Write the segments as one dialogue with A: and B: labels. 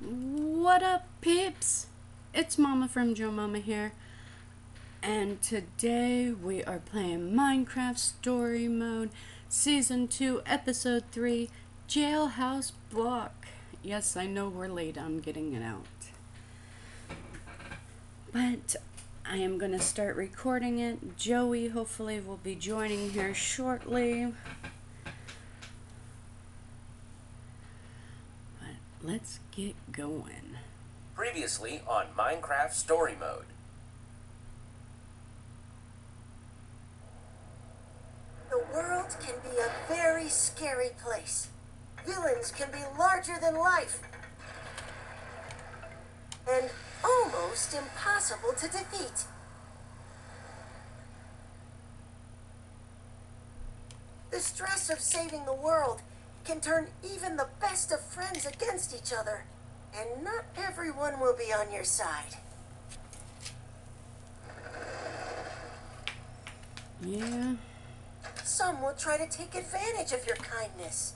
A: What up, peeps? It's Mama from Joe Mama here, and today we are playing Minecraft Story Mode, Season 2, Episode 3, Jailhouse Block. Yes, I know we're late on getting it out. But I am going to start recording it. Joey hopefully will be joining here shortly. But let's get going.
B: Previously on Minecraft Story Mode.
C: The world can be a very scary place. Villains can be larger than life. And almost impossible to defeat. The stress of saving the world can turn even the best of friends against each other. And not everyone will be on your side.
A: Yeah.
C: Some will try to take advantage of your kindness.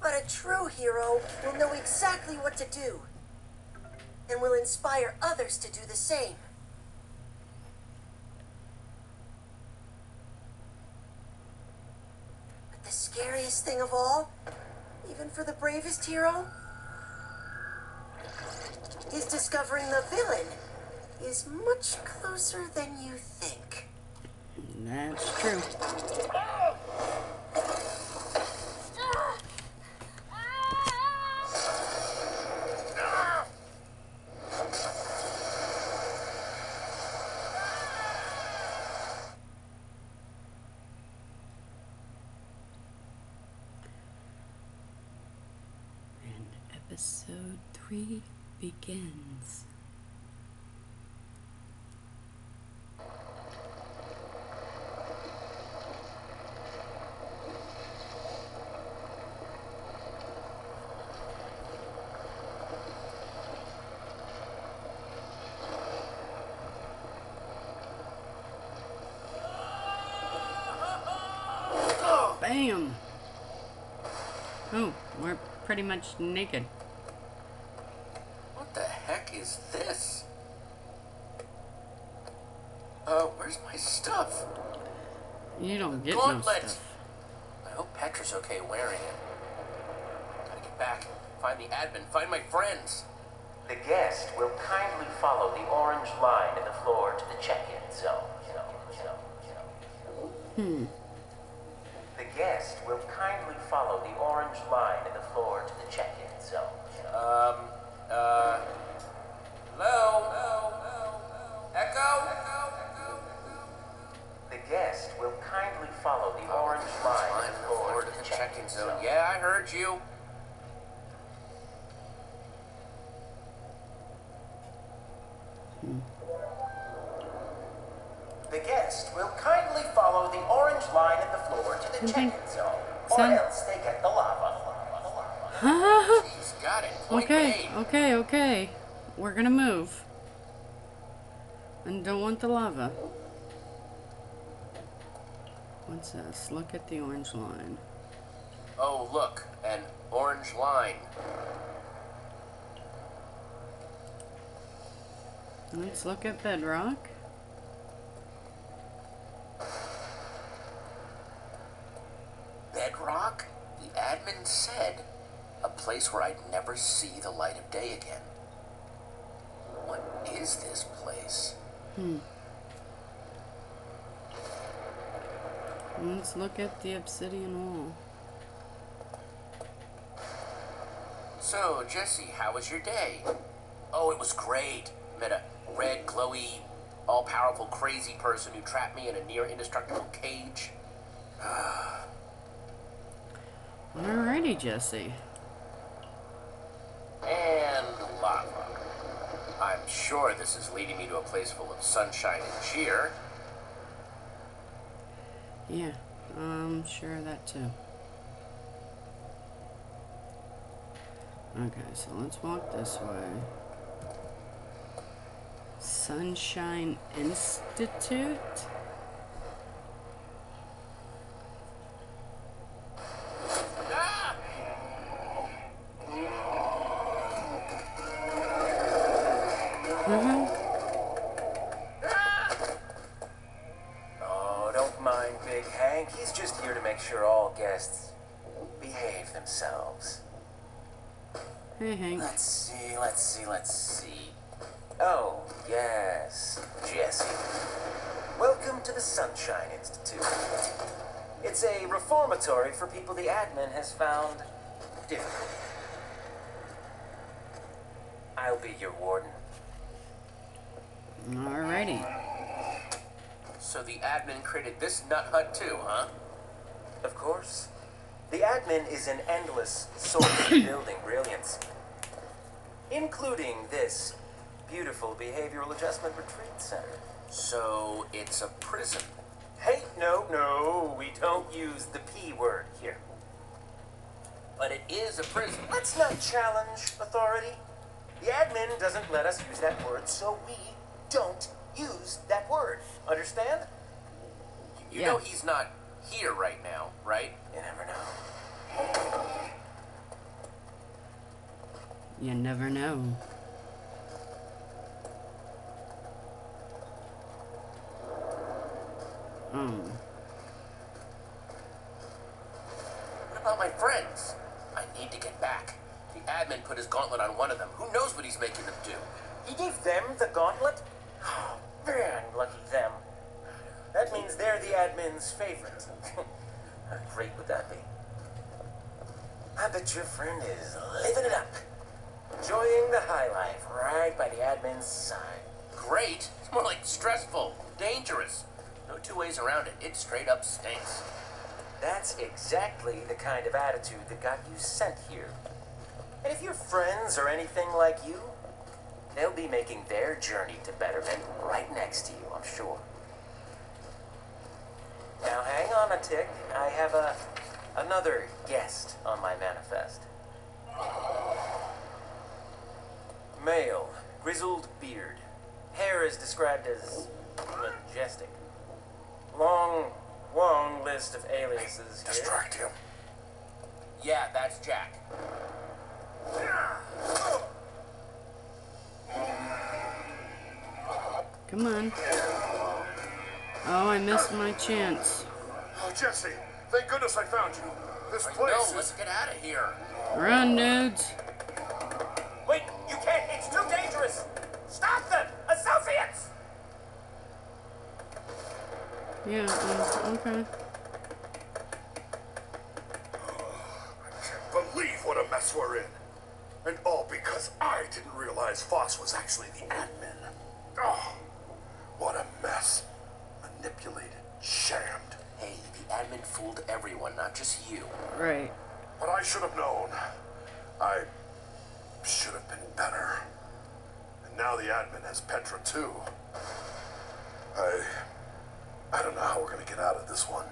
C: But a true hero will know exactly what to do and will inspire others to do the same. But the scariest thing of all, even for the bravest hero, is discovering the villain is much closer than you think.
A: That's true. Oh! And episode three begins. Bam! Oh, we're pretty much naked.
B: What the heck is this? Uh, where's my stuff?
A: You don't get no stuff.
B: I hope Petra's okay wearing it. Gotta get back, find the admin, find my friends.
D: The guest will kindly follow the orange line in the floor to the check-in zone.
A: Hmm.
D: The guest will kindly follow the orange line in the floor to the check-in zone.
B: Um, uh, hello? Echo?
D: The guest will kindly follow the oh, orange line
B: Line
D: in
B: in
D: the
B: the
D: floor
B: floor
D: to
B: to
D: the
B: the
D: check-in
B: check-in
D: zone.
B: zone. Yeah, I heard you.
D: The guest will kindly follow the orange line in the floor to the
A: Okay.
D: check-in zone, or
A: Son.
D: else they get the lava. lava, lava.
B: He's got it. Point
A: okay,
B: made.
A: okay, okay. We're gonna move. And don't want the lava. What's this? Look at the orange line.
B: Oh, look, an orange line.
A: Let's look at bedrock.
B: Bedrock? The admin said. A place where I'd never see the light of day again. What is this place? Hmm.
A: Let's look at the obsidian wall.
B: So, Jesse, how was your day? Oh, it was great. Met a red, glowy, all powerful, crazy person who trapped me in a near indestructible cage.
A: Alrighty, Jesse.
B: And lava. I'm sure this is leading me to a place full of sunshine and cheer.
A: Yeah, I'm sure of that too. Okay, so let's walk this way. Sunshine Institute? Uh-huh.
D: Oh, don't mind Big Hank. He's just here to make sure all guests behave themselves.
A: Hey, Hank.
B: Let's see, let's see, let's see.
D: Oh, yes, Jesse. Welcome to the Sunshine Institute. It's a reformatory for people the admin has found difficult. I'll be your warden.
A: Alrighty.
B: So the admin created this nut hut too, huh?
D: Of course. The admin is an endless source of building brilliance, including this beautiful behavioral adjustment retreat center.
B: So it's a prison.
D: Hey, no, no, we don't use the P word here.
B: But it is a prison.
D: Let's not challenge authority. The admin doesn't let us use that word, so we don't use that word. Understand?
B: You
A: Yeah.
B: know he's not here right now, right?
D: You never know.
A: You never know. Um,
B: What about my friends? I need to get back. The admin put his gauntlet on one of them. Who knows what he's making them do?
D: He gave them the gauntlet? Oh, man, lucky them. That means they're the admin's favorite. How great would that be? I bet your friend is living it up. Enjoying the high life right by the admin's side.
B: Great. It's more like stressful, dangerous. No two ways around it. It straight up stinks.
D: That's exactly the kind of attitude that got you sent here. And if your friends are anything like you, they'll be making their journey to betterment right next to you, I'm sure. Now hang on a tick. I have a another guest on my manifest. Male, grizzled beard. Hair is described as majestic. Long, long list of aliases here.
B: Distract him. Yeah, that's Jack.
A: come on. Oh, I missed my chance.
E: Oh, Jesse, thank goodness I found you. This place
B: know,
E: is...
B: let's get out of here.
A: Run, dudes. Yeah, okay.
E: Can't believe what a mess we're in. And all because I didn't realize Vos was actually the admin. Oh, what a mess. Manipulated, shammed.
B: Hey, the admin fooled everyone, not just you.
A: Right.
E: But I should have known. I should have been better. And now the admin has Petra too. I... I don't know how we're gonna get out of this one.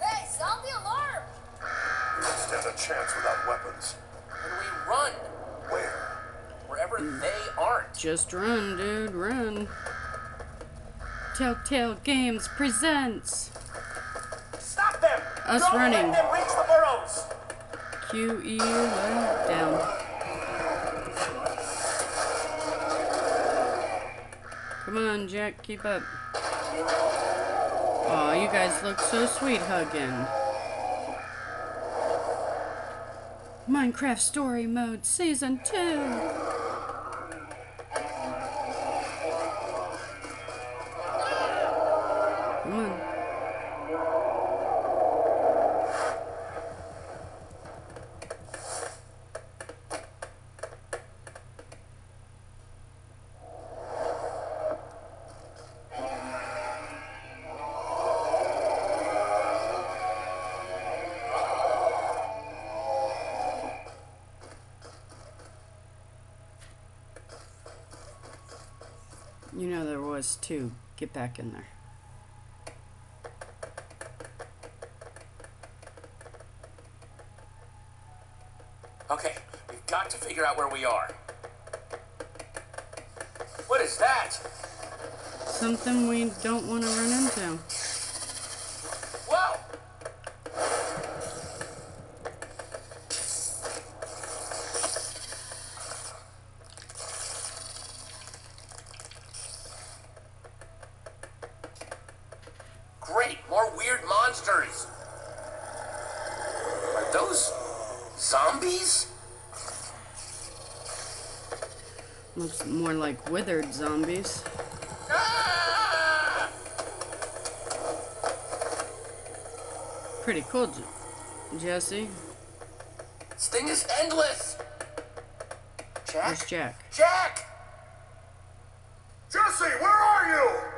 F: Hey, sound the alarm!
E: We don't stand a chance without weapons.
B: And we run
E: Where?
B: wherever they aren't.
A: Just run, dude, run. Telltale Games presents
D: Stop them.
A: Us
D: Don't
A: running.
D: let them reach the burrows.
A: QE left down. Come on, Jack, keep up. Oh, you guys look so sweet hugging. Minecraft Story Mode Season 2. You know there was two. Get back in there.
B: Okay, we've got to figure out where we are. What is that?
A: Something we don't want to run into. Looks more like withered zombies.
B: Ah!
A: Pretty cool, J- Jesse.
B: This thing is endless.
A: Where's
B: Jack?
A: Jack?
B: Jack!
E: Jesse, where are you?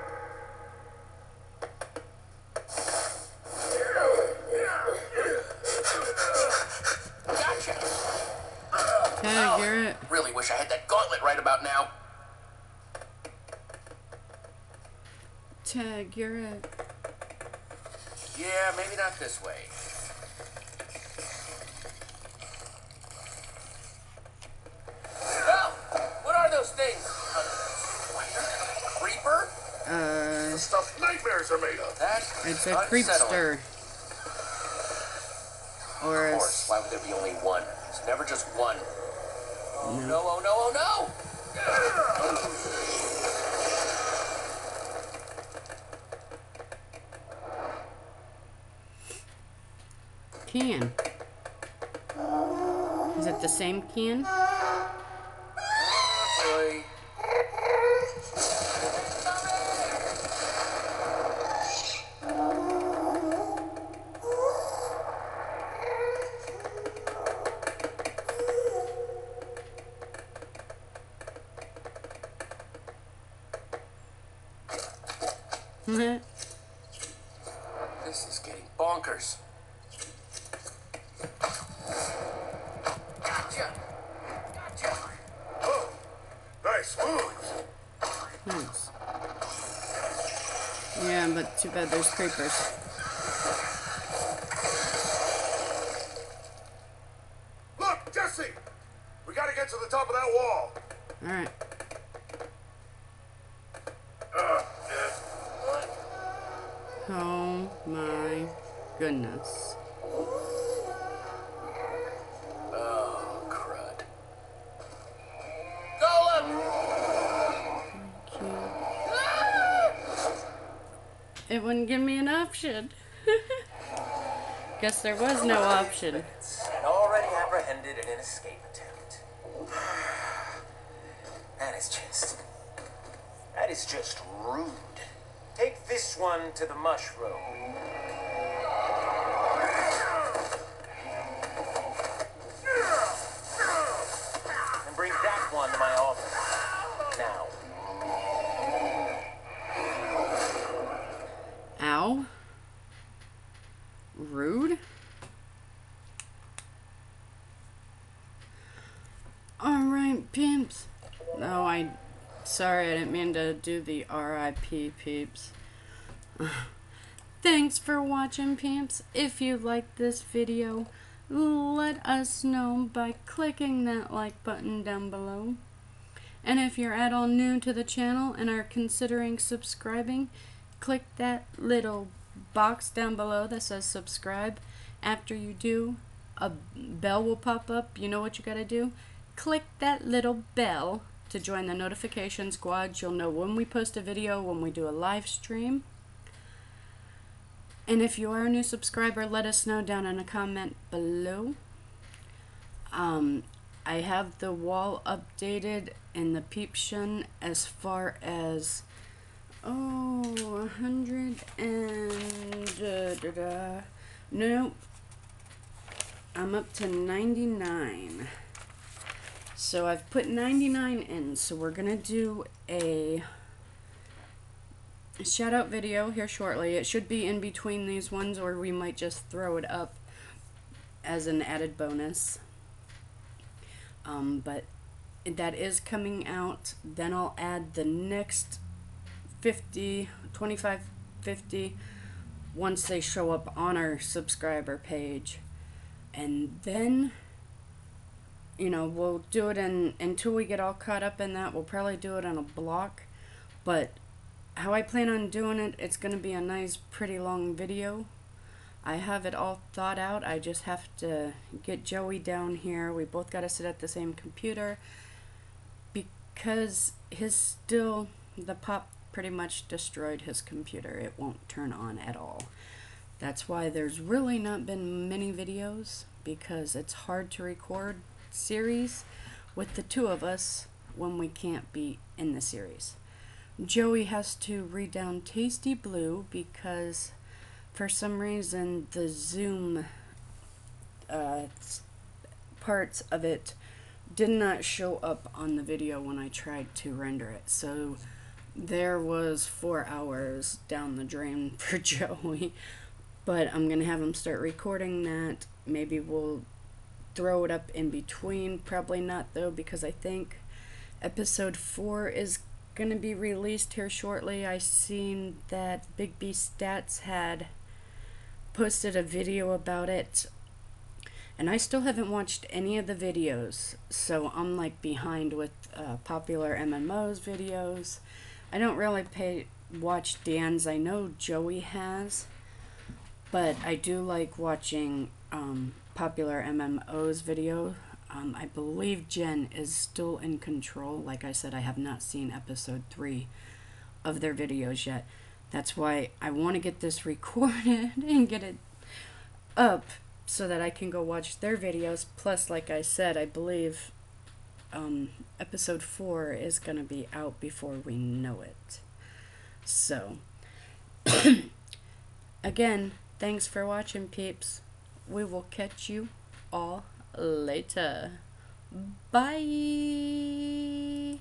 B: Wish I had that gauntlet right about now.
A: Tag, you're it.
B: Yeah, maybe not this way. Oh! What are those things? A spider? Creeper?
A: Uh,
E: The stuff nightmares are made of.
B: That
A: it's a
B: unsettling.
A: creepster. Or
B: Of
A: a
B: course, why would there be only one? It's never just one. Oh no, oh no, oh no!
A: can. Is it the same can?
B: Boy. This is getting bonkers. Gotcha! Gotcha!
E: Oh, nice moves.
A: Yeah, but too bad there's creepers.
E: Look, Jesse, we gotta get to the top of that wall.
A: Alright. Uh, oh my goodness. It wouldn't give me an option. Guess there was no option.
D: And already apprehended in an escape attempt. That is just. That is just rude. Take this one to the mushroom.
A: Ow. Rude. Alright, pimps. No, I. Sorry, I didn't mean to do the RIP peeps. Thanks for watching, peeps. If you liked this video, let us know by clicking that like button down below. And if you're at all new to the channel and are considering subscribing, click that little box down below that says subscribe. After you do, a bell will pop up. You know what you gotta do? Click that little bell to join the notification squad. You'll know when we post a video, when we do a live stream. And if you are a new subscriber, let us know down in a comment below. Um, I have the wall updated in the peep shun as far as oh, a hundred and da, da, da. no, I'm up to ninety nine. So I've put ninety nine in. So we're gonna do a shout out video here shortly. It should be in between these ones, or we might just throw it up as an added bonus. Um, but that is coming out. Then I'll add the next 50, 25, 50 once they show up on our subscriber page. And then, you know, we'll do it in, until we get all caught up in that, we'll probably do it in a block. But how I plan on doing it, it's going to be a nice, pretty long video. I have it all thought out. I just have to get Joey down here. We both got to sit at the same computer because his still the pop pretty much destroyed his computer. It won't turn on at all. That's why there's really not been many videos because it's hard to record series with the two of us when we can't be in the series. Joey has to read down Tasty Blue because for some reason the Zoom uh, parts of it did not show up on the video when I tried to render it. So there was four hours down the drain for Joey. But I'm going to have him start recording that. Maybe we'll throw it up in between. Probably not, though, because I think episode 4 is going to be released here shortly. I seen that Big B Stats had posted a video about it and I still haven't watched any of the videos, so I'm like behind with uh, PopularMMOs videos. I don't really pay watch Dan's. I know Joey has, but I do like watching um, PopularMMOs video. Um, I believe Jen is still in control. Like I said, I have not seen episode three of their videos yet. That's why I want to get this recorded and get it up so that I can go watch their videos. Plus, like I said, I believe um, episode 4 is going to be out before we know it. So, again, thanks for watching, peeps. We will catch you all later. Bye.